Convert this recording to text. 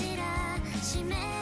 知らしめ